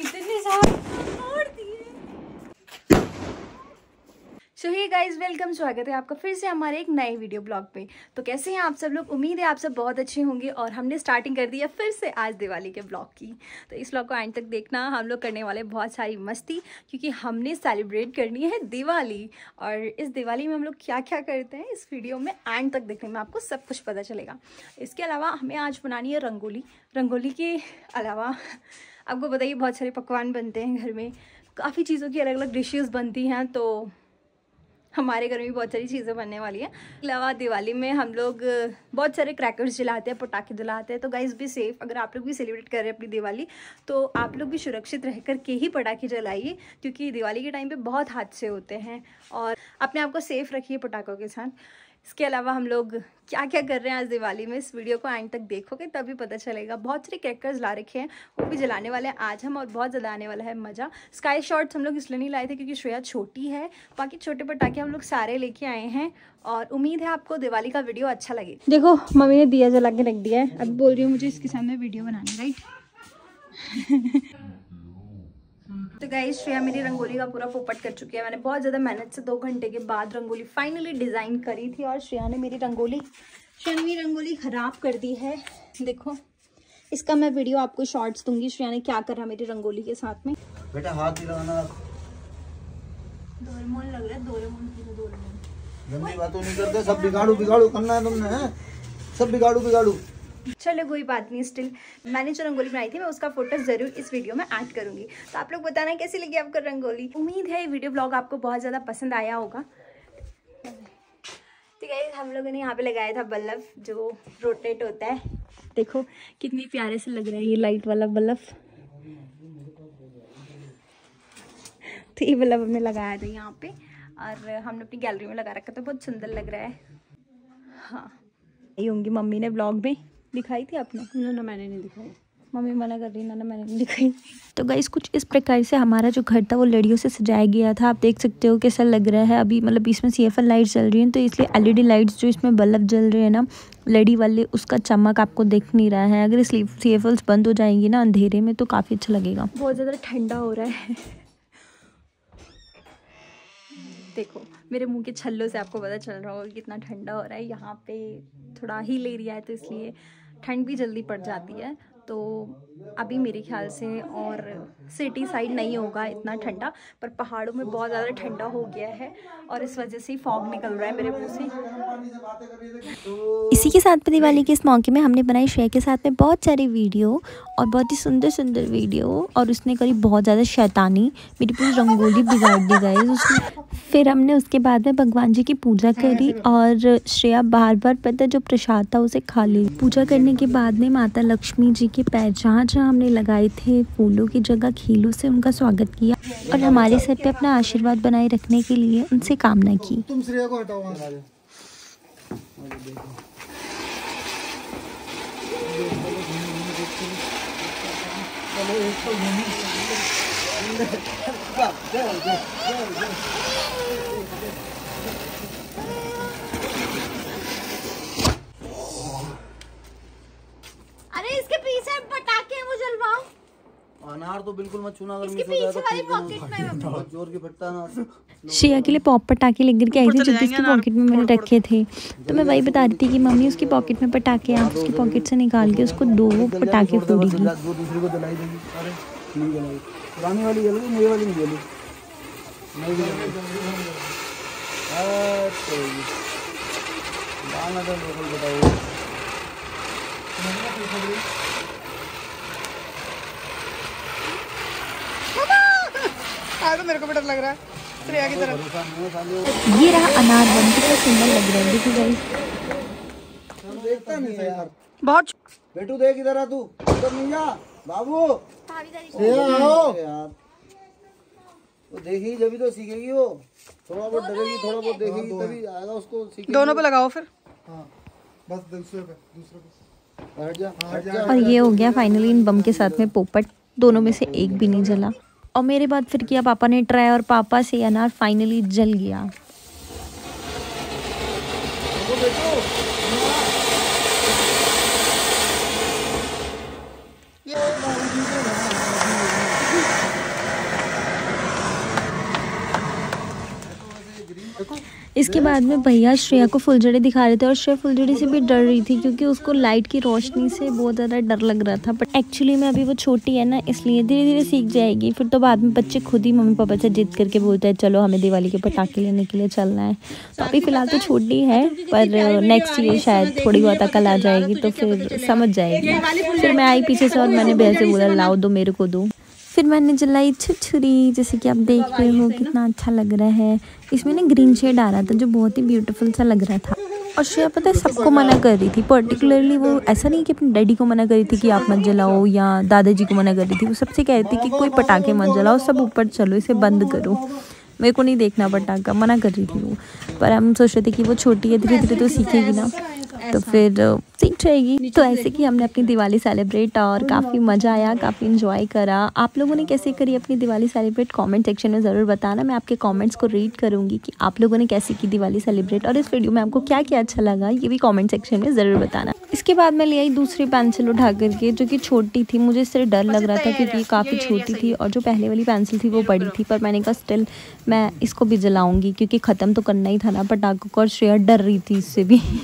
इतने सारे तोड़ दिए सो ही गाइज़ वेलकम स्वागत है आपका फिर से हमारे एक नए वीडियो ब्लॉग पे। तो कैसे हैं आप सब लोग? उम्मीद है आप सब बहुत अच्छे होंगे और हमने स्टार्टिंग कर दी है फिर से आज दिवाली के ब्लॉग की। तो इस ब्लॉग को एंड तक देखना, हम लोग करने वाले बहुत सारी मस्ती, क्योंकि हमने सेलिब्रेट करनी है दिवाली। और इस दिवाली में हम लोग क्या क्या करते हैं, इस वीडियो में एंड तक देखने में आपको सब कुछ पता चलेगा। इसके अलावा हमें आज बनानी है रंगोली। रंगोली के अलावा, आपको बताइए बहुत सारे पकवान बनते हैं घर में। काफ़ी चीज़ों की अलग अलग डिशेज़ बनती हैं तो हमारे घर में भी बहुत सारी चीज़ें बनने वाली हैं। अलावा दिवाली में हम लोग बहुत सारे क्रैकर्स जलाते हैं, पटाखे जलाते हैं। तो गाइज़ भी सेफ़ अगर आप लोग भी सेलिब्रेट कर रहे हैं अपनी दिवाली तो आप लोग भी सुरक्षित रह कर के ही पटाखे जलाइए, क्योंकि दिवाली के टाइम पे बहुत हादसे होते हैं। और अपने आप को सेफ़ रखिए पटाखों के साथ। इसके अलावा हम लोग क्या क्या कर रहे हैं आज दिवाली में? इस वीडियो को एंड तक देखोगे, तभी पता चलेगा। बहुत सारे क्रैकर्स ला रखे हैं, वो भी जलाने वाले हैं। आज हम और बहुत ज़्यादा आने वाला है मज़ा। स्काई शॉट्स हम लोग इसलिए नहीं लाए थे क्योंकि श्रेया छोटी है। बाकी छोटे पटाखे हम लोग सारे लेके आए हैं और उम्मीद है आपको दिवाली का वीडियो अच्छा लगे। देखो, मम्मी ने दिया जला के रख दिया है। अब बोल रही हूँ मुझे इसके सामने वीडियो बनानी राइट तो गाइस श्रेया मेरी रंगोली का पूरा पोपट कर चुकी है। मैंने बहुत ज़्यादा मेहनत से दो घंटे के बाद रंगोली फाइनली डिज़ाइन करी थी और श्रेया ने मेरी रंगोली श्रेया ने मेरी रंगोली ख़राब कर दी है। देखो इसका मैं वीडियो आपको शॉर्ट्स दूँगी। श्रेया ने क्या करा मेरी रंगोली के साथ में? बेटा हाथ भी लगाना डोरेमोन लग रहा है डोरेमोन डोरेमोन गंदी बातों नहीं करते सब बिगाड़ू बिगाड़ू करना है तुमने हैं? सब बिगाड़ू बिगाड़ू चलो कोई बात नहीं स्टिल मैंने जो रंगोली बनाई थी, मैं उसका फ़ोटो ज़रूर इस वीडियो में ऐड करूँगी। तो आप लोग बताना कैसी लगी आपको रंगोली? उम्मीद है ये वीडियो ब्लॉग आपको बहुत ज़्यादा पसंद आया होगा। ठीक है, हम लोगों ने यहाँ पे लगाया था बल्लभ, जो रोटेट होता है। देखो, कितनी प्यारे से लग रहा है ये लाइट वाला बल्ब तो ये बल्लभ हमने लगाया था यहाँ पे, और हमने अपनी गैलरी में लगा रखा था, बहुत सुंदर लग रहा है। हाँ। ये होंगी मम्मी ने ब्लॉग में। दिखाई थी आपने? ना ना मैंने नहीं दिखाई। मम्मी मना कर रही ना ना मैंने नहीं दिखाई। तो गाइस कुछ इस प्रकार से हमारा जो घर था वो लड़ियों से सजाया गया था। आप देख सकते हो कैसा लग रहा है। अभी मतलब इसमें सी एफ़ एल लाइट्स चल रही हैं तो इसलिए एलईडी लाइट्स जो इसमें बल्ब जल रहे हैं ना लड़ी वाले उसका चमक आपको दिख नहीं रहा है। अगर इसलिए सी एफ़ एल्स बंद हो जाएँगी ना अंधेरे में तो काफ़ी अच्छा लगेगा। बहुत ज़्यादा ठंडा हो रहा है। देखो मेरे मुँह के छल्लों से आपको पता चल रहा होगा कितना ठंडा हो रहा है। यहाँ पे थोड़ा हिल एरिया है तो इसलिए ठंड भी जल्दी पड़ जाती है तो अभी मेरे ख्याल से और सिटी साइड नहीं होगा इतना ठंडा, पर पहाड़ों में बहुत ज़्यादा ठंडा हो गया है और इस वजह से फॉग निकल रहा है मेरे मुँह से। इसी के साथ में दिवाली के इस मौके में हमने बनाई शेयर के साथ में बहुत सारी वीडियो और बहुत ही सुंदर सुंदर वीडियो और उसने करी बहुत ज़्यादा शैतानी, मेरी पूरी रंगोली बिगाड़ दी गई उसने फिर हमने उसके बाद में भगवान जी की पूजा करी और श्रेया बार बार पता जो प्रसाद था उसे खा ली। पूजा करने के बाद में माता लक्ष्मी जी के पैर जहाँ जहाँ हमने लगाए थे फूलों की जगह खीलों से उनका स्वागत किया और हमारे सर पे अपना आशीर्वाद बनाए रखने के लिए उनसे कामना की। तुम श्रेया को हटाओ वहाँ से अरे इसके पीछे पटाखे हैं वो जलवाओ अनार तो बिल्कुल मत छूना अगर मिस हो जाए पीछे तो वाली पॉकेट में बहुत ज़ोर की फटता ना। श्रेया के लिए पॉप पटाखे लेकर के आई थी जो कि उसकी पॉकेट में मैंने रखे थे। तो मैं वही बता रही थी कि मम्मी उसकी पॉकेट में पटाखे आप उसकी पॉकेट से निकाल के उसको दो पटाखे फोड़ेगी। दूसरे को जलाई देगी। अरे नहीं जलाई। पुरानी वाली जल गई नई वाली नहीं। जली नई भी जल तो लोकल बताओ तो मेरे को भी डर लग रहा है। श्रेया की तरह भरोसा नहीं है साले ये रहा अनार बन कितना सुंदर लग रहा है देखो गाइस देखता नहीं है यार। बहुत बेटू देख इधर आ तू। इधर नहीं जा बाबू श्रेया आओ यार। वो देखेगी जब तो सीखेगी वो। थोड़ा बहुत डरेगी थोड़ा बहुत देखेगी। तभी आएगा उसको सीखेगी। दोनों पे लगाओ फिर। हाँ। बस दूसरे पे दूसरे पे। हट जा और ये हो गया फाइनली इन बम के साथ में पोपट। दोनों में से एक भी नहीं जला। और मेरे बाद फिर किया पापा ने ट्राई और पापा से अनार फाइनली जल गया। इसके बाद में भैया श्रेया को फुलझड़ी दिखा रहे थे और श्रेया फुलझड़ी से भी डर रही थी क्योंकि उसको लाइट की रोशनी से बहुत ज़्यादा डर लग रहा था। बट एक्चुअली में अभी वो छोटी है ना, इसलिए धीरे धीरे सीख जाएगी। फिर तो बाद में बच्चे खुद ही मम्मी पापा से जिद करके बोलते हैं, चलो हमें दिवाली के पटाखे लेने के लिए चलना है। तो अभी फ़िलहाल तो छोटी है, पर नेक्स्ट ईयर शायद थोड़ी बहुत अकल आ जाएगी तो फिर समझ जाएगी। फिर मैं आई पीछे से और मैंने भैया से बोला, लाओ दो मेरे को दो। फिर मैंने जलाई छुरछुरी जैसे कि आप देख रहे हो कितना अच्छा लग रहा है। इसमें ना ग्रीन शेड आ रहा था जो बहुत ही ब्यूटीफुल सा लग रहा था। और श्रेया पता है सबको मना कर रही थी पर्टिकुलरली वो ऐसा नहीं कि अपने डैडी को मना कर रही थी कि आप मत जलाओ या दादाजी को मना कर रही थी। वो सबसे कह रही थी कि कोई पटाखे मत जलाओ सब ऊपर चलो इसे बंद करो। मेरे को नहीं देखना पटाखा मना कर रही थी वो। पर हम सोच रहे थे कि वो छोटी है धीरे धीरे तो सीखेगी ना। तो फिर सीख जाएगी तो ऐसे कि हमने अपनी दिवाली सेलिब्रेट और काफ़ी मज़ा आया काफ़ी इन्जॉय करा। आप लोगों ने कैसे करी अपनी दिवाली सेलिब्रेट कमेंट सेक्शन में ज़रूर बताना। मैं आपके कमेंट्स को रीड करूँगी कि आप लोगों ने कैसे की दिवाली सेलिब्रेट और इस वीडियो में आपको क्या क्या अच्छा लगा ये भी कॉमेंट सेक्शन में ज़रूर बताना। इसके बाद मैं ले आई दूसरी पेंसिल उठा करके जो कि छोटी थी। मुझे इससे डर लग रहा था क्योंकि ये काफ़ी छोटी थी और जो पहले वाली पेंसिल थी वो बड़ी थी पर मैंने कहा स्टिल मैं इसको भी जलाऊँगी क्योंकि ख़त्म तो करना ही था ना पटाखों को और श्रेया डर रही थी इससे भी।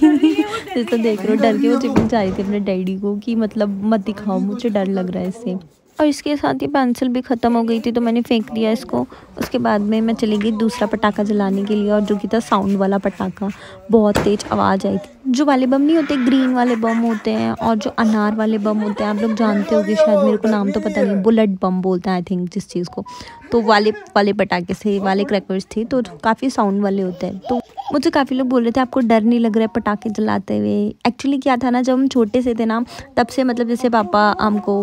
तो देख रहे हो डर के वो चिपक जा रही थी अपने डैडी को कि मतलब मत दिखाओ, मुझे डर लग रहा है इससे। और इसके साथ ही पेंसिल भी ख़त्म हो गई थी तो मैंने फेंक दिया इसको। उसके बाद में मैं चली गई दूसरा पटाखा जलाने के लिए और जो कि था साउंड वाला पटाखा। बहुत तेज़ आवाज़ आई थी। जो वाले बम नहीं होते ग्रीन वाले बम होते हैं और जो अनार वाले बम होते हैं, आप लोग जानते होगे, शायद मेरे को नाम तो पता नहीं, बुलेट बम बोलते हैं आई थिंक जिस चीज़ को। तो वाले वाले पटाखे से, वाले क्रैकर्स थे तो काफ़ी साउंड वाले होते हैं। तो मुझे काफ़ी लोग बोल रहे थे, आपको डर नहीं लग रहा है पटाखे जलाते हुए? एक्चुअली क्या था ना, जब हम छोटे से थे ना, तब से मतलब जैसे पापा हमको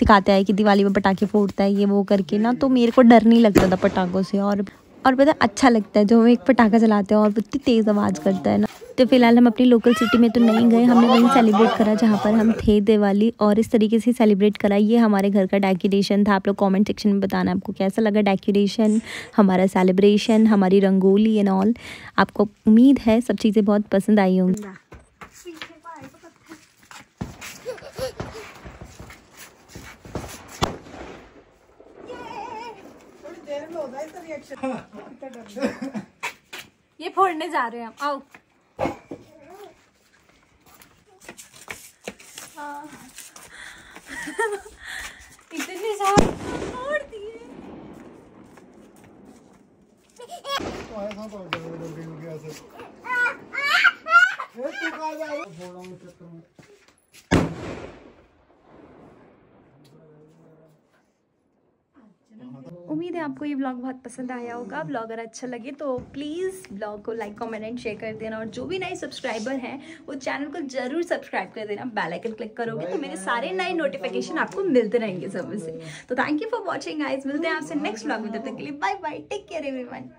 सिखाते हैं कि दिवाली में पटाखे फोड़ता है, ये वो करके ना तो मेरे को डर नहीं लगता था पटाखों से। और और पता अच्छा लगता है जो हम एक पटाखा चलाते हैं और इतनी तेज़ आवाज़ करता है ना। तो फ़िलहाल हम अपनी लोकल सिटी में तो नहीं गए। हमने वहीं सेलिब्रेट करा जहाँ पर हम थे दिवाली और इस तरीके से सेलिब्रेट करा। ये हमारे घर का डेकोरेशन था। आप लोग कमेंट सेक्शन में बताना आपको कैसा लगा डेकोरेशन हमारा सेलिब्रेशन हमारी रंगोली एंड ऑल आपको उम्मीद है सब चीज़ें बहुत पसंद आई होंगी। ये फोड़ने जा रहे हैं। हम आओ। इतने सारे फोड़ दिए। उम्मीद है आपको ये ब्लॉग बहुत पसंद आया होगा। ब्लॉग अगर अच्छा लगे तो प्लीज़ ब्लॉग को लाइक कमेंट एंड शेयर कर देना। और जो भी नए सब्सक्राइबर हैं वो चैनल को ज़रूर सब्सक्राइब कर देना। बेल आइकन क्लिक करोगे तो मेरे सारे नए नोटिफिकेशन आपको मिलते रहेंगे समय से। तो थैंक यू फॉर वॉचिंग आइज़ मिलते हैं आपसे नेक्स्ट ब्लॉग में। तब तक के लिए bye bye take care everyone